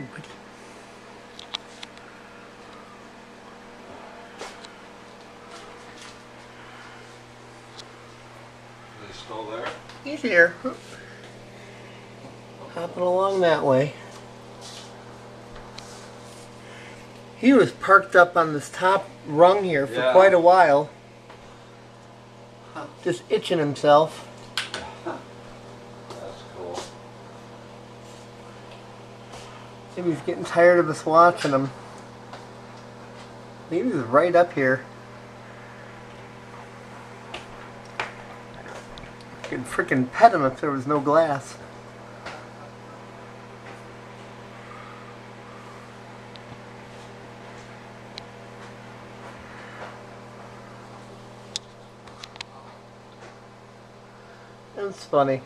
Buddy. Are they still there? He's here. Hopping along that way. He was parked up on this top rung here for Yeah. quite a while. Just itching himself. Maybe he's getting tired of us watching him. Maybe he's right up here. Could freaking pet him if there was no glass. That's funny.